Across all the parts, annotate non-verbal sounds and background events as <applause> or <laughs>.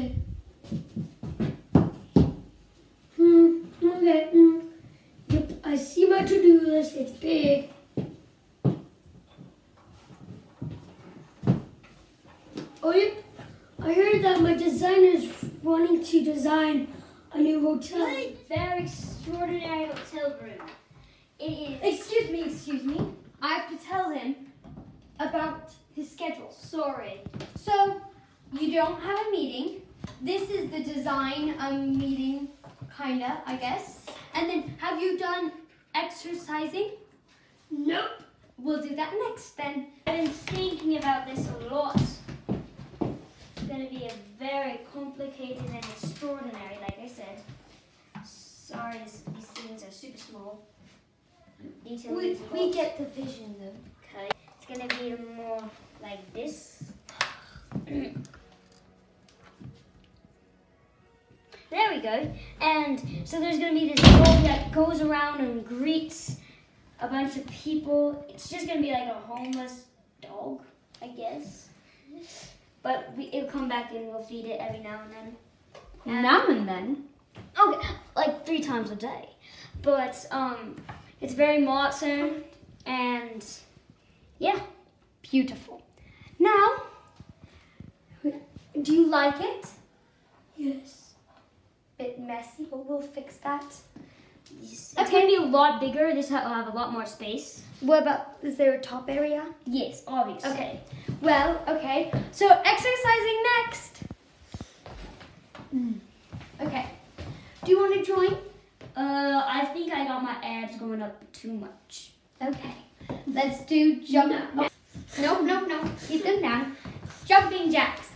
Okay. Hmm, okay. Hmm. Yep, I see my to-do list. It's big. Oh, yeah. I heard that my designer's wanting to design a new hotel. Very extraordinary hotel room. It is. Excuse me, excuse me. I have to tell him about his schedule. Sorry. So, you don't have a meeting. This is the design um, meeting, kinda, I guess. And then, have you done exercising? Nope. We'll do that next then. I've been thinking about this a lot. It's going to be a very complicated and extraordinary, like I said. Sorry, this, these things are super small. Detail We, we get the vision though. Okay. It's going to be more like this. <clears throat> there we. And so there's going to be this dog that goes around and greets a bunch of people. It's just going to be like a homeless dog, I guess. But we, it'll come back and we'll feed it every now and then. And- Now and then. Okay, like three times a day. But um, it's very modern and yeah. Beautiful. Now, do you like it? Yes. Bit messy, but we'll fix that. It's gonna be a lot bigger. This will have a lot more space. What about, is there a top area? Yes, obviously. Okay. Well, okay. So exercising next. Mm. Okay. Do you want to join? Uh, I think I got my abs going up too much. Okay. Let's do jump. No. No, no, no. Keep them down. Jumping jacks.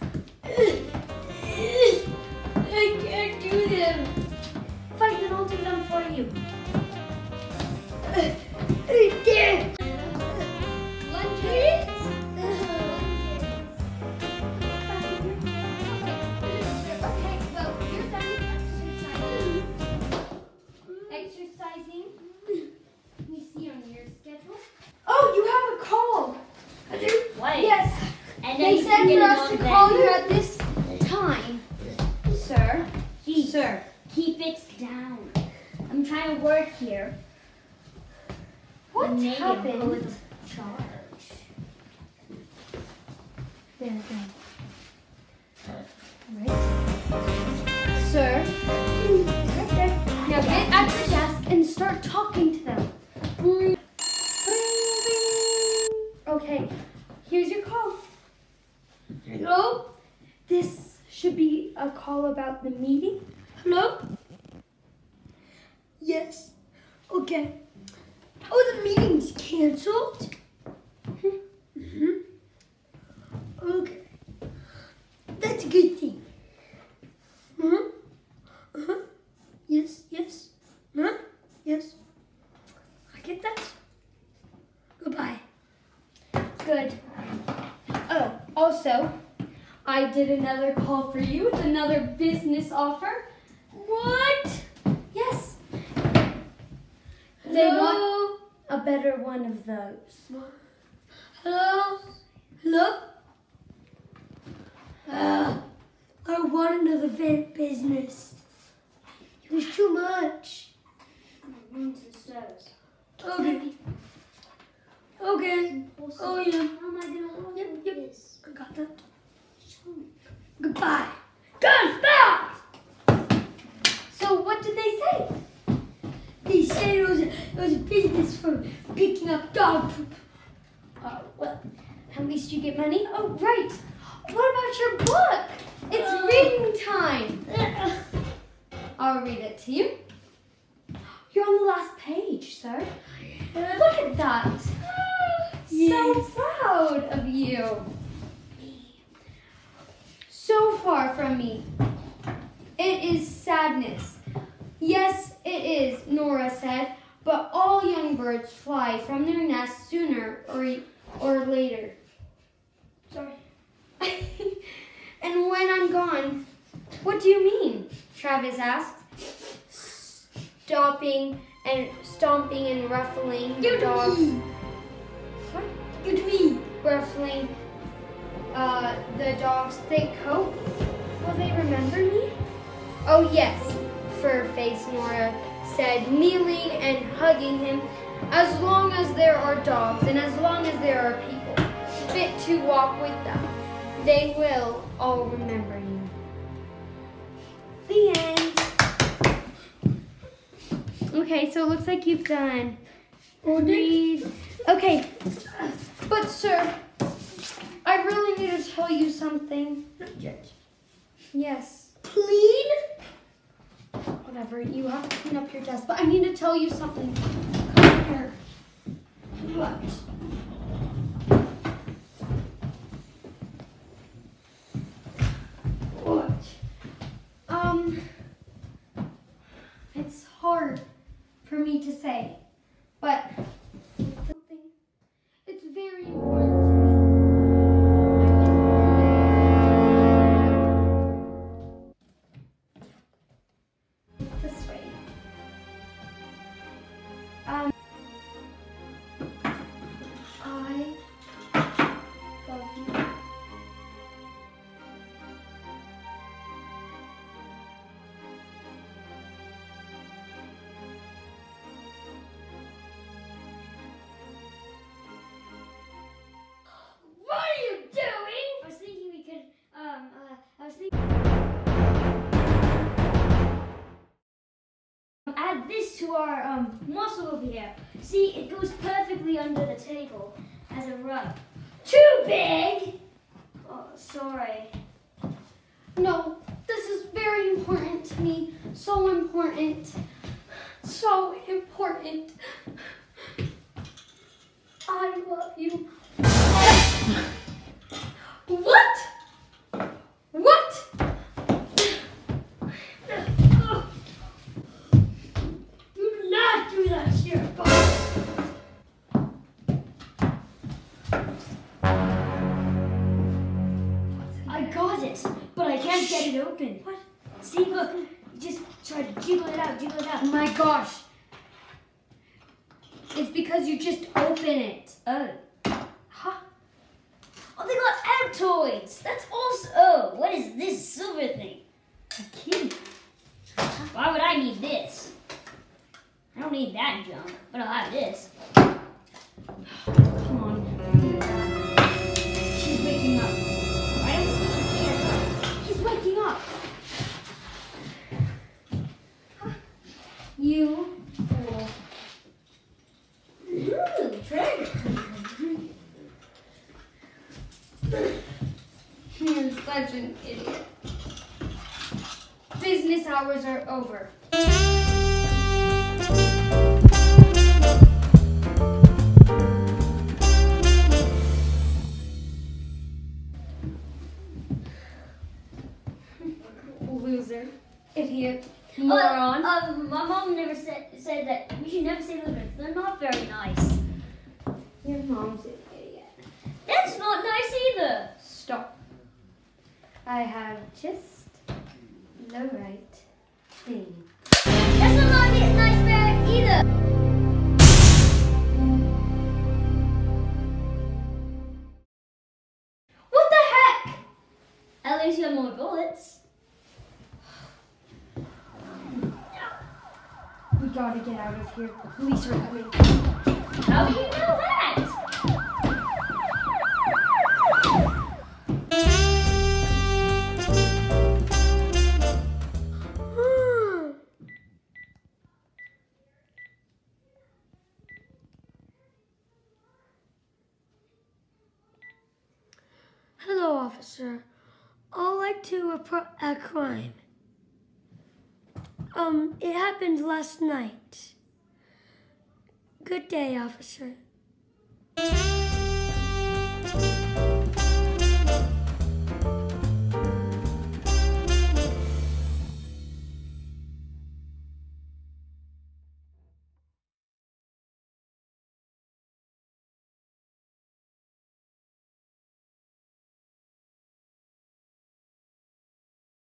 Oh, call. I do. Wait. Yes. And They you said for us to call you at this here. What go happened? with charge. There, there. Right. Sir. Right there. Now get at your desk and start talking to them. Okay, here's your call. Hello? This should be a call about the meeting. Hello? Yes. Okay. Oh, the meeting's canceled? hmm Okay. That's a good thing. Uh-huh. Uh-huh. Yes, yes. Huh? Yes. I get that. Goodbye. Good. Oh, also, I did another call for you. It's another business offer. What? Yes. They want a better one of those. Hello? Hello? Uh, I want another vent business. It was too much. Run to the stairs. Okay. Okay. Oh, yeah. How am I gonna work Yep, yep. I got that. Goodbye. Goodbye! So what did they say? Said it was, it was a business for picking up dog poop. Oh, well, at least you get money. Oh, right. What about your book? It's Uh. reading time. I'll read it to you. You're on the last page, sir. Look at that. So proud of you. So far from me. It is sadness. Yes, it is, Nora said, but all young birds fly from their nests sooner or, or later. Sorry. <laughs> and when I'm gone, what do you mean? Travis asked, stopping and stomping and ruffling the Give dogs. me. What? Give me. Ruffling uh, the dog's thick coat. Will they remember me? Oh yes, fur face Nora said, kneeling and hugging him. As long as there are dogs and as long as there are people fit to walk with them, they will all remember you. The end. Okay, so it looks like you've done read. Okay, but sir, I really need to tell you something. Not yet. Yes. Clean? Whatever, you have to clean up your desk, but I need to tell you something. Come here. What? What? Um, it's hard for me to say, but to our um, muscle over here. See, it goes perfectly under the table as a rug. Too big! Oh, sorry. No, this is very important to me. So important. So important. I love you. I got it, but I can't get it open. What? See, look. Just try to jiggle it out, jiggle it out. Oh my gosh. It's because you just open it. Oh. Huh? Oh, they got Altoids. That's also. Oh, what is this silver thing? A key. Why would I need this? I don't need that junk, but I'll have this. You fool. Ooh, treasure. You're such an idiot. Business hours are over. Loser. Idiot. Moron. Uh, um, my mom never said said that we should never say losers. They're not very nice. Your mom's an idiot. That's not nice either. Stop. I have just the right thing. That's not nice either. Gotta get out of here. The police are coming. How do you know that? Hmm. Hello, officer. I'd like to report a crime. Um, it happened last night. Good day, officer.